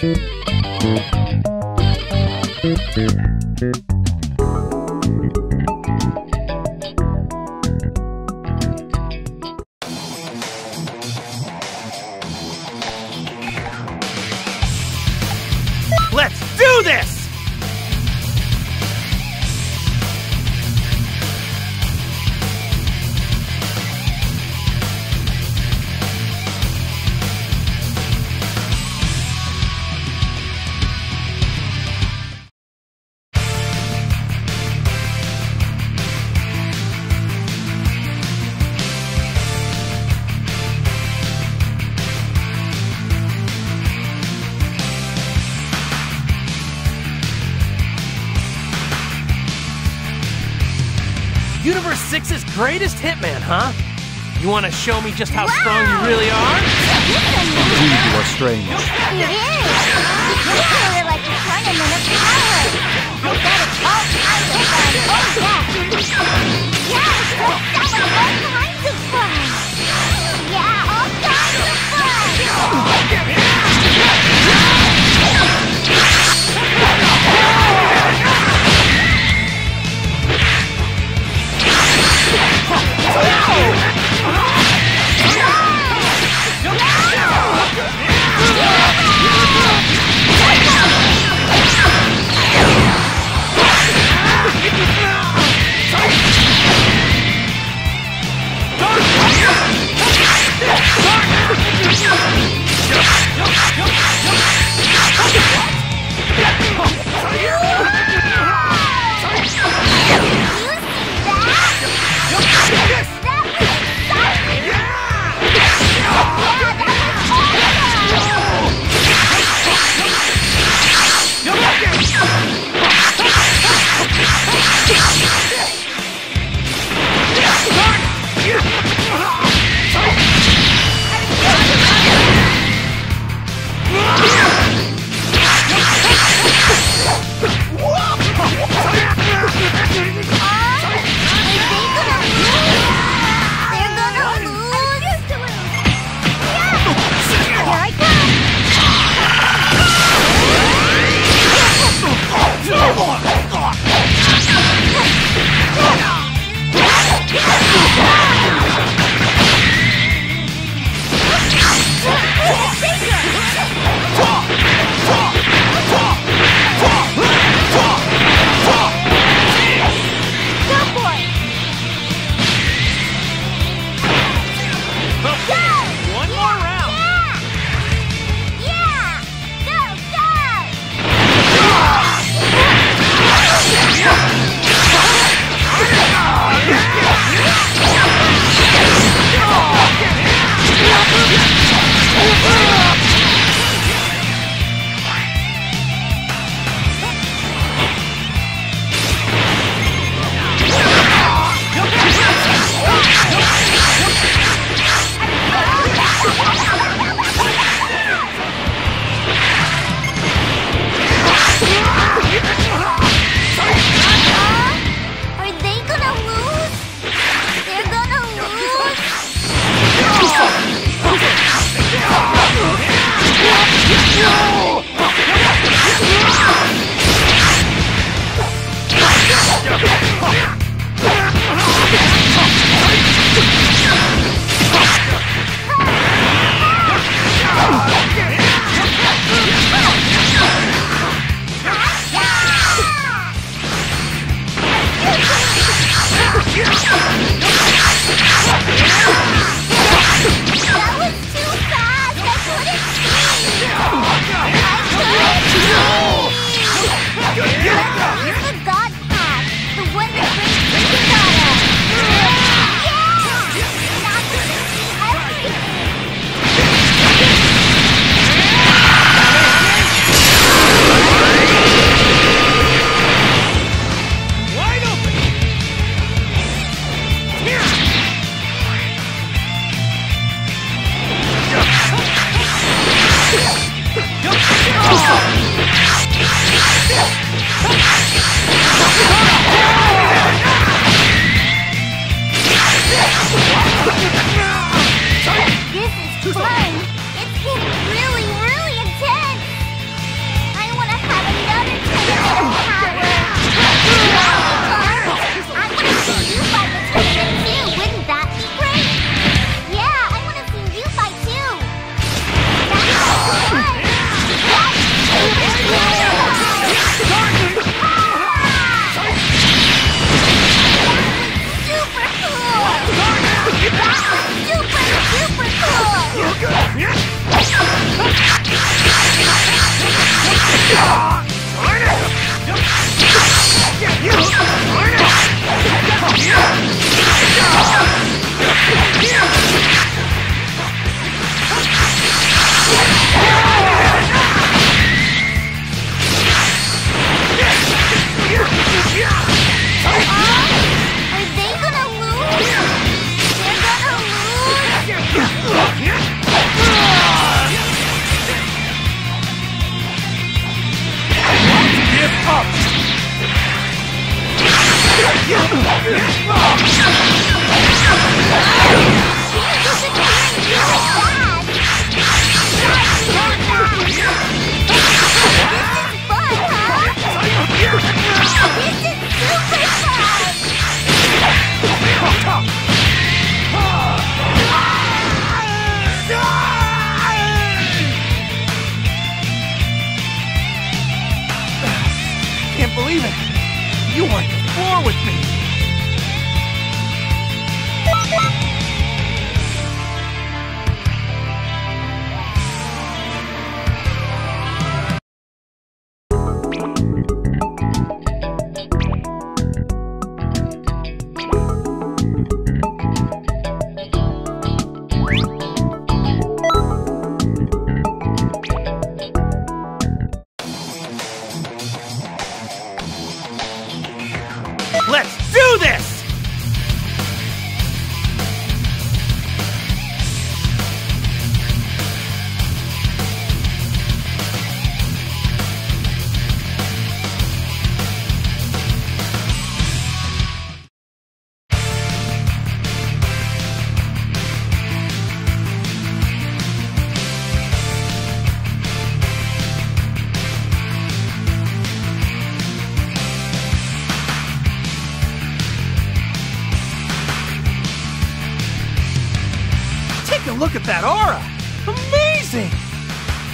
Let's greatest hitman, huh? You want to show me just how strong you really are? Indeed, you are strange. It is! It's really like a tournament of power! I bet it's all kinds of fun! Oh, yeah! Yes! Let's have all kinds of fun! Yeah, all kinds of fun!